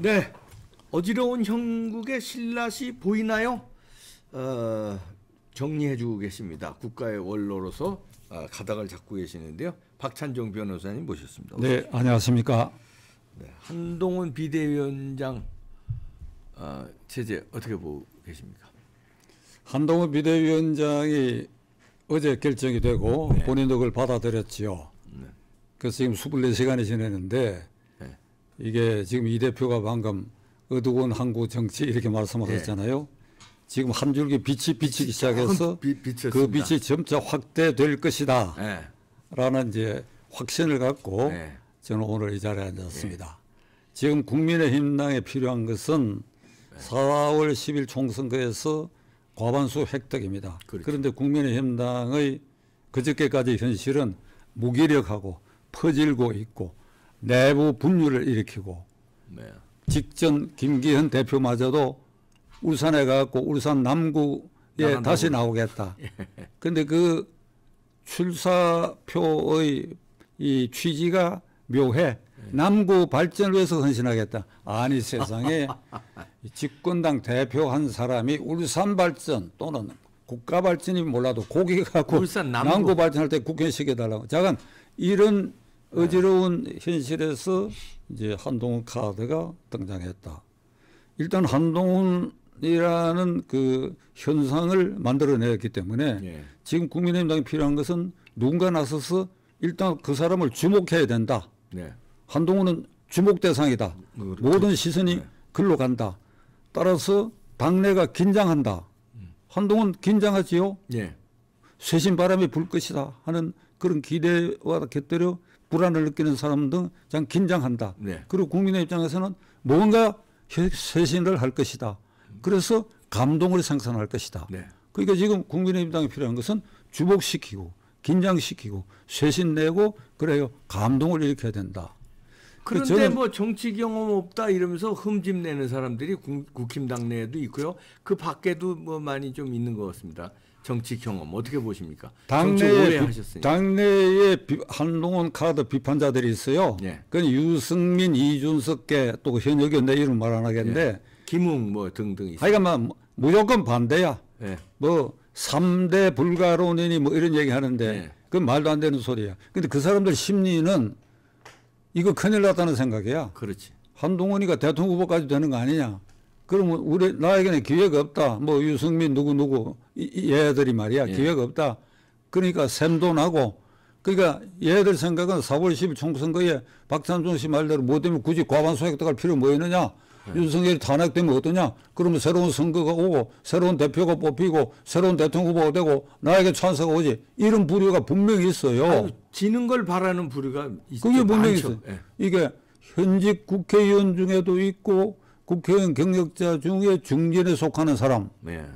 네. 어지러운 형국의 신라시 보이나요? 어, 정리해 주고 계십니다. 국가의 원로로서 아, 가닥을 잡고 계시는데요. 박찬종 변호사님 모셨습니다. 네, 안녕하십니까. 네, 한동훈 비대위원장 어, 체제 어떻게 보고 계십니까? 한동훈 비대위원장이 어제 결정이 되고 네. 본인도 그걸 받아들였지요. 그래서 지금 24시간이 지났는데 네. 이게 지금 이 대표가 방금 어두운 한국 정치 이렇게 말씀하셨잖아요. 지금 한 줄기 빛이 비치기 시작해서 비-. 그 빛이 점차 확대될 것이다. 네. 라는 이제 확신을 갖고 네. 저는 오늘 이 자리에 앉았습니다. 지금 국민의힘당에 필요한 것은 4월 10일 총선거에서 과반수 획득입니다. 그렇죠. 그런데 국민의힘당의 그저께까지 현실은 무기력하고 퍼질고 있고 내부 분열을 일으키고 네. 직전 김기현 대표마저도 울산에 가고 울산 남구에. 다시 나오겠다. 근데 그 출사표의 이 취지가 묘해. 남구 발전을 위해서 헌신하겠다. 아니 세상에 이 집권당 대표 한 사람이 울산 발전 또는 국가 발전이 몰라도 고기 갖고 울산 남구. 발전할 때 국회 시켜달라고. 잠깐 이런 어지러운 현실에서 이제 한동훈 카드가 등장했다. 일단 한동훈이라는 그 현상을 만들어냈기 때문에 예. 지금 국민의힘당이 필요한 것은 누군가 나서서 일단 그 사람을 주목해야 된다. 네. 한동훈은 주목 대상이다. 그렇죠. 모든 시선이 글로 간다. 따라서 당내가 긴장한다. 한동훈 긴장하지요. 예. 쇄신 바람이 불 것이다 하는 그런 기대와 곁들여 불안을 느끼는 사람들 참 긴장한다. 네. 그리고 국민의 입장에서는 뭔가 쇄- 쇄신을 할 것이다. 그래서 감동을 생산할 것이다. 네. 그러니까 지금 국민의힘당이 필요한 것은 주목시키고 긴장시키고 쇄신 내고 그래요 감동을 일으켜야 된다. 그런데 저는- 뭐 정치 경험 없다 이러면서 흠집 내는 사람들이 국, 국힘 당 내에도 있고요. 그 밖에도 뭐 많이 좀 있는 것 같습니다. 정치 경험 어떻게 보십니까? 당내에 비. 당내에 비- 한동훈 카드 비판자들이 있어요. 예. 그 유승민, 이준석계 또 현역이 내 이름 말 안 하겠는데 김웅 뭐 등등 있어요. 하여간 뭐 무조건 반대야. 예. 뭐 3대 불가론이니 뭐 이런 얘기 하는데 네. 그건 말도 안 되는 소리야. 근데 그 사람들 심리는 이거 큰일 났다는 생각이야. 그렇지. 한동훈이가 대통령 후보까지 되는 거 아니냐. 그러면 우리 나에게는 기회가 없다. 뭐 유승민 누구 누구 얘들이 말이야 예. 기회가 없다. 그러니까 샘도 나고 그러니까 얘들 생각은 4월 10일 총선거에 박찬종 씨 말대로 뭐 때문에 굳이 과반수 획득할 필요 뭐 있느냐. 네. 윤석열이 탄핵되면 어떠냐? 그러면 새로운 선거가 오고 새로운 대표가 뽑히고 새로운 대통령 후보가 되고 나에게 찬스가 오지. 이런 부류가 분명히 있어요. 아유, 지는 걸 바라는 부류가 있죠. 그게 분명히 많죠. 있어요. 예. 이게 현직 국회의원 중에도 있고 국회의원 경력자 중에 중진에 속하는 사람 예.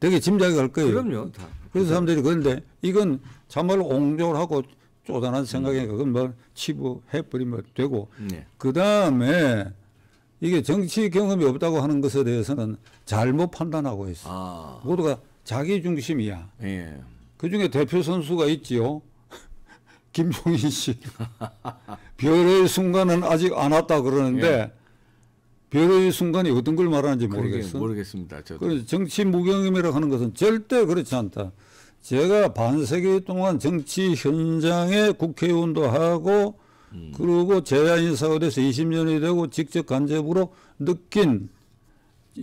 되게 짐작이 갈 거예요. 그럼요. 다. 그래서 사람들이 그런데 이건 참말로 옹졸하고 쪼잔한 생각이니까 그건 뭐 치부해버리면 되고 네. 그 다음에 이게 정치 경험이 없다고 하는 것에 대해서는 잘못 판단하고 있어. 아. 모두가 자기 중심이야. 예. 그 중에 대표 선수가 있지요. 김종인 씨. 별의 순간은 아직 안 왔다 그러는데 별의 순간이 어떤 걸 말하는지 모르겠어. 모르겠습니다. 저도. 그래서 정치 무경험이라고 하는 것은 절대 그렇지 않다. 제가 반세기 동안 정치 현장에 국회의원도 하고 음. 그리고 제야 인사가 돼서 20년이 되고 직접 간접으로 느낀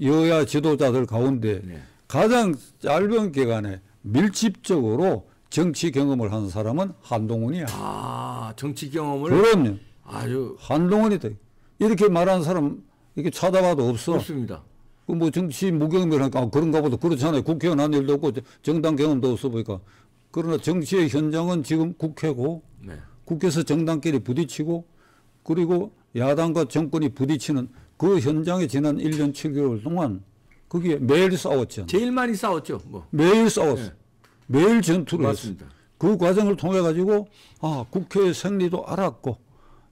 여야 지도자들 가운데 네. 가장 짧은 기간에 밀집적으로 정치 경험을 한 사람은 한동훈이야. 아 정치 경험을 그럼요. 아주 한동훈이다. 이렇게 말하는 사람 이렇게 찾아봐도 없어. 없습니다. 그뭐 정치 무경험이라니까 아, 그런가 보다 그렇잖아요. 국회의원 한 일도 없고 정당 경험도 없어 보니까. 그러나 정치의 현장은 지금 국회고 네. 국회에서 정당끼리 부딪히고 그리고 야당과 정권이 부딪히는 그 현장에 지난 1년 7개월 동안 거기에 매일 싸웠죠. 제일 많이 싸웠죠. 뭐 매일 싸웠어. 네. 매일 전투를 했어. 맞습니다. 그 과정을 통해 가지고 아 국회의 생리도 알았고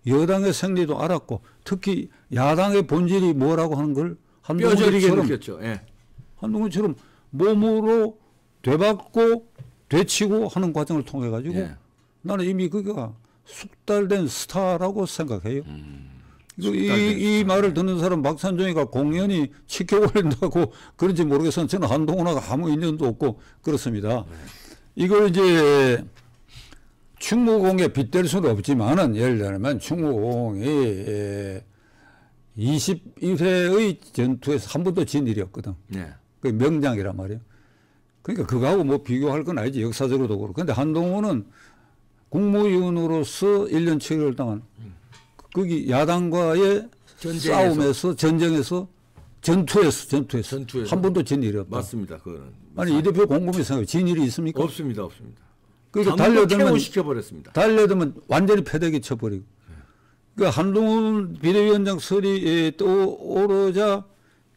여당의 생리도 알았고 특히 야당의 본질이 뭐라고 하는 걸 한동훈처럼. 예. 한동훈처럼 몸으로 되받고 되치고 하는 과정을 통해 가지고 예. 나는 이미 그가 숙달된 스타라고 생각해요. 음. 이, 이 말을 듣는 사람 박산종이가 공연이 지켜버린다고 그런지 모르겠어요. 저는 한동훈하고 아무 인연도 없고 그렇습니다. 이걸 이제 충무공에 빗댈 수는 없지만은 예를 들면 충무공이 21회의 전투에서 한 번도 진 일이 없거든. 네. 그 명장이란 말이에요. 그러니까 그거하고 뭐 비교할 건 아니지 역사적으로도 그렇고. 근데 한동훈은 국무위원으로서 1년 7개월 동안 거기 야당과의 전쟁에서. 싸움에서 전쟁에서 전투에서 전투에서, 전투에서. 한 번도 진 일이 없다. 맞습니다. 그거는 아니 이 대표 곰곰이 생각해 진 일이 있습니까? 없습니다. 없습니다. 그러니까 달려들면 달려들면 시켜 버렸습니다. 달려들면 완전히 패대기 쳐버리고. 그러니까 한동훈 비대위원장 설이 떠오르자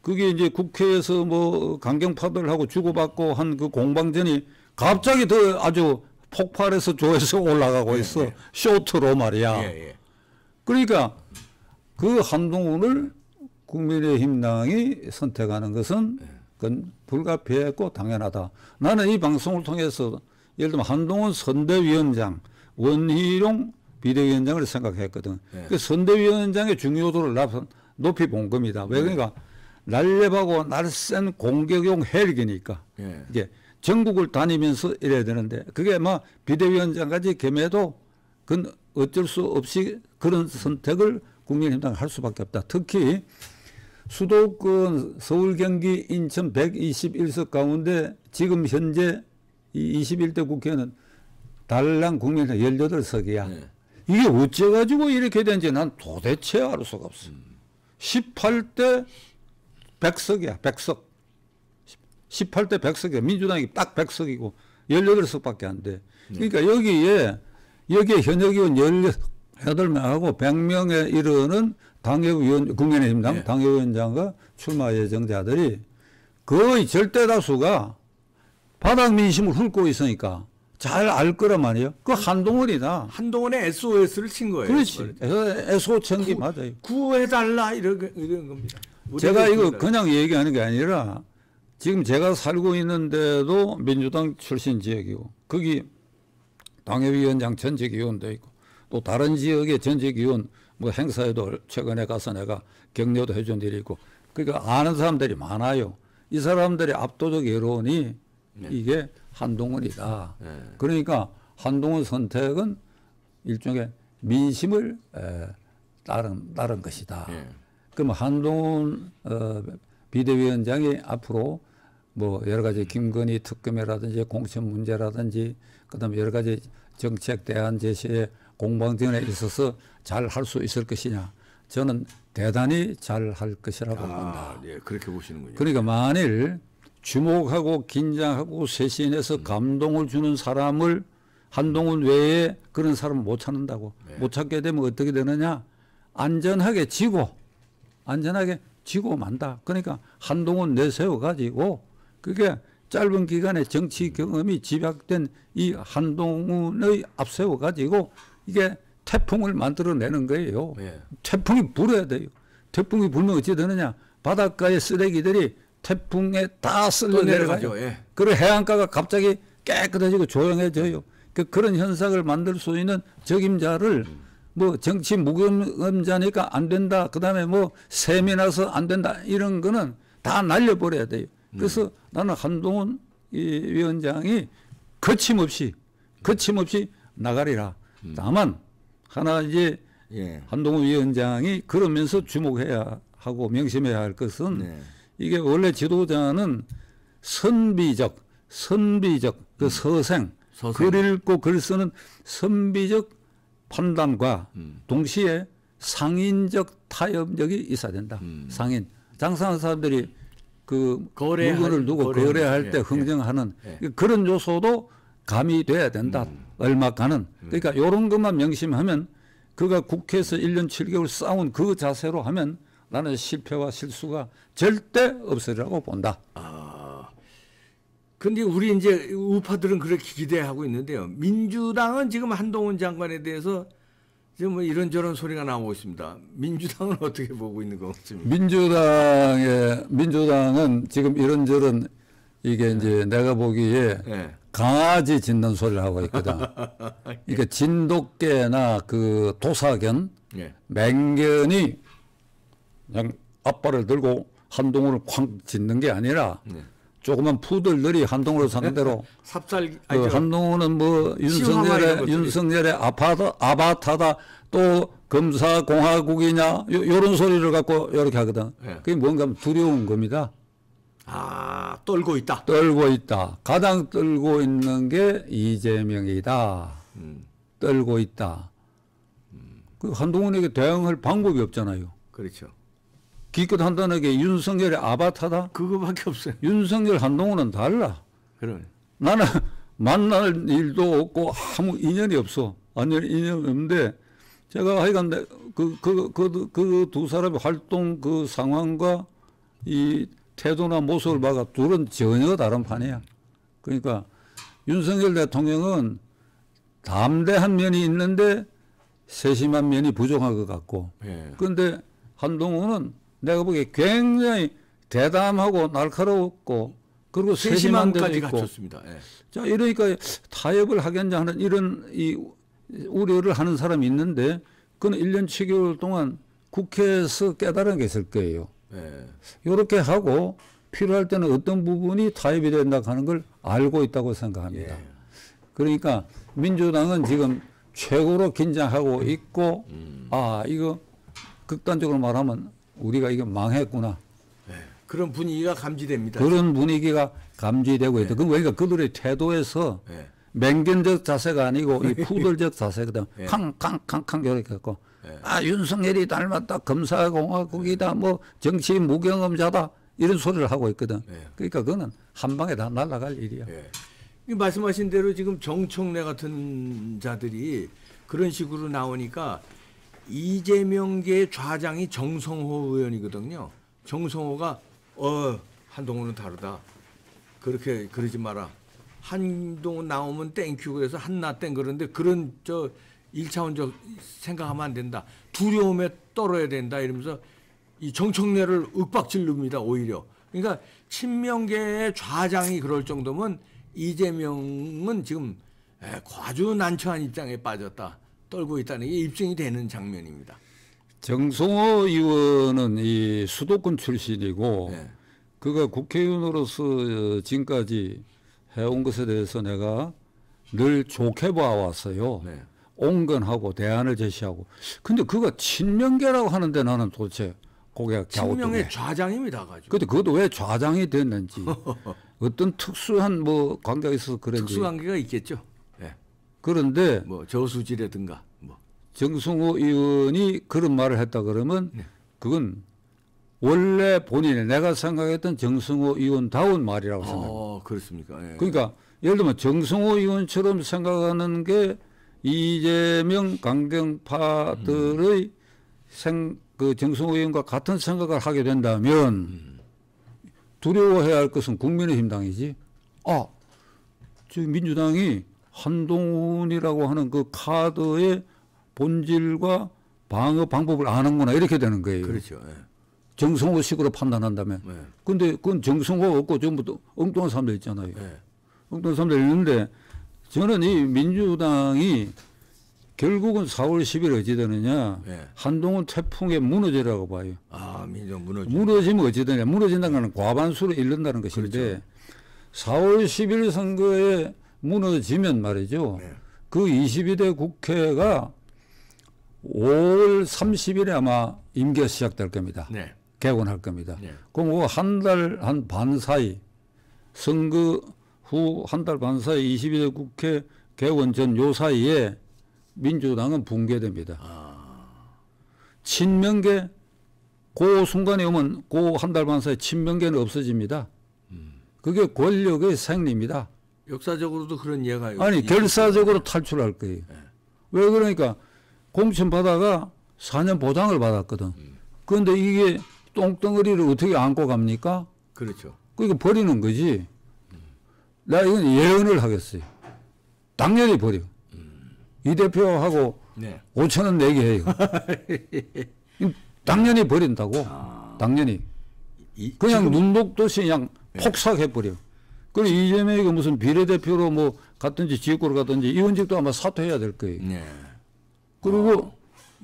그게 이제 국회에서 뭐 강경파들 하고 주고받고 한 그 공방전이 갑자기 더 아주 폭발해서 조회수 올라가고 있어. 쇼트로 말이야. 예, 예. 그러니까 그 한동훈을 국민의힘당이 선택하는 것은 그건 불가피했고 당연하다. 나는 이 방송을 통해서 예를 들면 한동훈 선대위원장, 원희룡 비대위원장을 생각했거든. 네. 그 선대위원장의 중요도를 나- 높이 본 겁니다. 왜 그러니까 날렵하고 날쌘 공격용 헬기니까 예. 이게 전국을 다니면서 이래야 되는데 그게 막 비대위원장까지 겸해도 그건 어쩔 수 없이 그런 선택을 국민의힘당 할 수밖에 없다. 특히 수도권 서울, 경기, 인천 121석 가운데 지금 현재 이 21대 국회는 달랑 국민의힘 18석이야. 네. 이게 어째가지고 이렇게 된지 난 도대체 알 수가 없어. 18대 100석이야, 100석. 18대 100석이야. 민주당이 딱 100석이고 18석밖에 안 돼. 그러니까 여기에 여기에 현역 의원 18명하고 100명에 이르는 당협위원 국민의힘 당 네. 당협위원장과 출마 예정자들이 거의 절대 다수가 바닥 민심을 훑고 있으니까 잘 알 거란 말이에요. 그 한동훈이다. 한동훈의 SOS를 친 거예요. 그렇지. 애소 청기 맞아요. 구해달라 이런 거- 이런 겁니다. 제가 이거. 그냥 얘기하는 게 아니라 지금 제가 살고 있는데도 민주당 출신 지역이고 거기 당협위원장 전직 의원도 있고 또 다른 지역의 전직 의원 뭐 행사에도 최근에 가서 내가 격려도 해준 일이 있고 그러니까 아는 사람들이 많아요. 이 사람들의 압도적 여론이 이게 한동훈이다. 네. 그러니까 한동훈 선택은 일종의 민심을 에, 따른 따른 것이다. 예. 그럼 한동훈 어, 비대위원장이 앞으로 뭐 여러 가지 김건희 특검이라든지 공천 문제라든지 그다음에 여러 가지 정책 대안 제시에 공방전에 있어서 잘 할 수 있을 것이냐 저는 대단히 잘 할 것이라고 본다. 아, 예, 그렇게 보시는군요. 그러니까 만일 주목하고 긴장하고 쇄신해서 감동을 주는 사람을 한동훈 외에 그런 사람을 못 찾는다고 못 찾게 되면 어떻게 되느냐 안전하게 지고 안전하게 지고 만다 그러니까 한동훈 내세워 가지고 그게 짧은 기간에 정치 경험이 집약된 이 한동훈의 앞세워 가지고 이게 태풍을 만들어내는 거예요. 예. 태풍이 불어야 돼요. 태풍이 불면 어찌 되느냐? 바닷가의 쓰레기들이 태풍에 다 쓸려 또 내려가죠. 예. 그리고 해안가가 갑자기 깨끗해지고 조용해져요. 그 그런 현상을 만들 수 있는 적임자를 뭐 정치 무경험자니까 안 된다. 그다음에 뭐 셈이 나서 안 된다. 이런 거는 다 날려버려야 돼요. 그래서 나는 한동훈 이 위원장이 거침없이 거침없이 나가리라. 다만 하나 이제 예. 한동훈 위원장이 그러면서 주목해야 하고 명심해야 할 것은 네. 이게 원래 지도자는 선비적, 선비적 그 서생, 음. 서생. 글 읽고 글 쓰는 선비적 판단과 음. 동시에 상인적 타협력이 있어야 된다. 상인 장사하는 사람들이 그 음. 거래할- 물건을 두고 거래할 예, 때 예. 흥정하는 예. 그런 요소도 가미돼야 된다. 음. 얼마가는. 그러니까 이런 것만 명심하면 그가 국회에서 1년 7개월 싸운 그 자세로 하면 나는 실패와 실수가 절대 없으리라고 본다. 근데 우리 이제 우파들은 그렇게 기대하고 있는데요. 민주당은 지금 한동훈 장관에 대해서 지금 뭐 이런저런 소리가 나오고 있습니다. 민주당은 어떻게 보고 있는 것 같습니까? 민주당의 민주당은 지금 이런저런 이게 이제 내가 보기에 예. 강아지 짖는 소리를 하고 있거든. 그러니까 진돗개나 그 도사견, 예. 맹견이 그냥 앞발을 들고 한동훈을 쾅 짓는 게 아니라 네. 조그만 푸들들이 한동훈을 상대로 삽살 그 한동훈은 뭐 윤석열의. 윤석열의 아파트 아바타다 또 검사 공화국이냐 요, 요런 소리를 갖고 이렇게 하거든. 네. 그게 뭔가 두려운 겁니다. 아 떨고 있다. 떨고 있다. 가장 떨고 있는 게 이재명이다. 음, 떨고 있다. 그 한동훈에게 대응할 방법이 없잖아요. 그렇죠. 기껏 한다는게 윤석열의 아바타다. 그거밖에 없어요. 윤석열 한동훈은 달라. 그런. 나는 만날 일도 없고 아무 인연이 없어. 완전 인연 없는데 제가 하여간 그그 그 두 사람의 활동 그 상황과 이 태도나 모습을 봐가 둘은 전혀 다른 판이야. 그러니까 윤석열 대통령은 담대한 면이 있는데 세심한 면이 부족한 것 같고 예. 그런데 한동훈은 내가 보기에 굉장히 대담하고 날카롭고 그리고 세심한 데도 있고 갖췄습니다. 예. 자 이러니까 타협을 하겠냐 하는 이런 이 우려를 하는 사람이 있는데 그는 1년 7개월 동안 국회에서 깨달은 게 있을 거예요. 예. 이렇게 하고 필요할 때는 어떤 부분이 타협이 된다 하는 걸 알고 있다고 생각합니다. 예. 그러니까 민주당은 지금 최고로 긴장하고 있고 음. 아 이거 극단적으로 말하면 우리가 이거 망했구나 예. 그런 분위기가 감지됩니다. 그런 분위기가 감지되고 있다. 그 그러니까 그들의 태도에서 예. 맹견적 자세가 아니고 이 푸들적 자세거든. 예. 캉캉캉캉 이렇게 했고 예. 아 윤석열이 닮았다 검사공화국이다 뭐 정치 무경험자다 이런 소리를 하고 있거든. 예. 그러니까 그거는 한 방에 다 날아갈 일이야. 말씀하신 대로 지금 정청래 같은 자들이 그런 식으로 나오니까 이재명계의 좌장이 정성호 의원이거든요. 정성호가 어 한동훈은 다르다. 그렇게 그러지 마라. 한동훈 나오면 thank you 그래서 한나 땡 그러는데 그런 저 일차원적 생각하면 안 된다. 두려움에 떨어야 된다 이러면서 이 정청래를 윽박질릅니다 오히려. 그러니까 친명계의 좌장이 그럴 정도면 이재명은 지금 에, 과주 난처한 입장에 빠졌다. 떨고 있다는 게 입증이 되는 장면입니다. 정성호 의원은 이 수도권 출신이고 네. 그가 국회의원으로서 어, 지금까지 해온 것에 대해서 내가 늘 좋게 봐왔어요. 네. 온건하고 대안을 제시하고. 근데 그가 친명계라고 하는데 나는 도대체 갸우뚱해. 친명의 좌장입니다. 가지고 근데 그것도 왜 좌장이 됐는지 어떤 특수한 뭐 관계가 있어서 그런지 특수관계가 있겠죠. 예. 그런데 뭐 저수지라든가 뭐. 정승호 의원이 그런 말을 했다 그러면 네. 그건 원래 본인이 내가 생각했던 정승호 의원다운 말이라고 생각합니다. 어 그렇습니까? 예. 그러니까 예를 들면 정승호 의원처럼 생각하는 게 이재명 강경파들의 생, 그 정승호 의원과 같은 생각을 하게 된다면 두려워해야 할 것은 국민의힘 당이지. 아, 지금 민주당이 한동훈이라고 하는 그 카드의 본질과 방어 방법을 아는구나 이렇게 되는 거예요. 그렇죠. 예. 정성호식으로 판단한다면. 예. 근데 그건 정성호 없고 전부 다 엉뚱한 사람들 있잖아요. 예. 엉뚱한 사람들 있는데 저는 이 민주당이 결국은 4월 10일 어찌 되느냐 예. 한동훈 태풍에 무너지라고 봐요. 아 민정 무너져. 무너지면 어찌 되냐. 무너진다는 것은 과반수로 잃는다는 것인데 그렇죠. 4월 10일 선거에 무너지면 말이죠. 네. 그 22대 국회가 5월 30일에 아마 임기가 시작될 겁니다. 네. 개원할 겁니다. 네. 그럼 한 달 한 반 사이 선거 후 한 달 반 사이 22대 국회 개원 전 요 사이에 민주당은 붕괴됩니다. 친명계 그 순간에 오면 그 한 달 반 사이 친명계는 없어집니다. 그게 권력의 생리입니다. 역사적으로도 그런 예가 아니 있- 결사적으로 탈출할 거예요. 왜 그러니까 공천 받아가 4년 보장을 받았거든. 그런데 이게 똥덩어리를 어떻게 안고 갑니까? 그렇죠. 그러니까 버리는 거지. 나 이건 예언을 하겠어요. 당연히 버려. 이 대표하고 네. 5천 원 내게 해요. 당연히 버린다고. 당연히. 이, 그냥 지금- 네. 눈 녹듯이 그냥 폭삭해 버려. 그리고 이재명이 무슨 비례대표로 뭐 갔든지 지역구로 갔든지 이원직도 아마 사퇴해야 될 거예요. 네. 그리고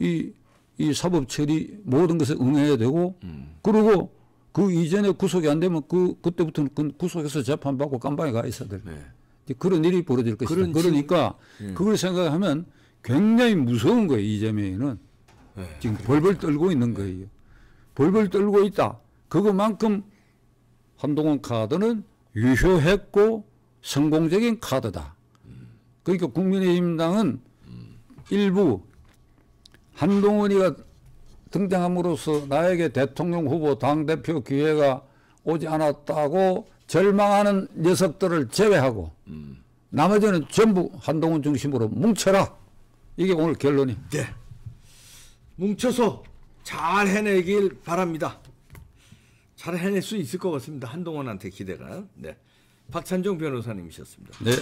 이이 사법 처리 모든 것에 응해야 되고 음. 그리고 그 이전에 구속이 안 되면 그 그때부터는 그 구속해서 재판받고 깜방에 가 있어야 돼. 네. 그런 일이 벌어질 것이다. 그런 그러니까 예. 그걸 생각하면 굉장히 무서운 거예요. 이재명이는 네. 지금 벌벌 떨고 있는 거예요. 벌벌 떨고 있다. 그것만큼 한동훈 카드는 유효했고 성공적인 카드다. 그러니까 국민의힘당은 일부 한동훈이가 등장함으로써 나에게 대통령 후보 당대표 기회가 오지 않았다고 절망하는 녀석들을 제외하고 나머지는 전부 한동훈 중심으로 뭉쳐라. 이게 오늘 결론이. 네. 뭉쳐서 잘 해내길 바랍니다. 잘 해낼 수 있을 것 같습니다. 한동훈한테 기대가. 네. 박찬종 변호사님이셨습니다. 네.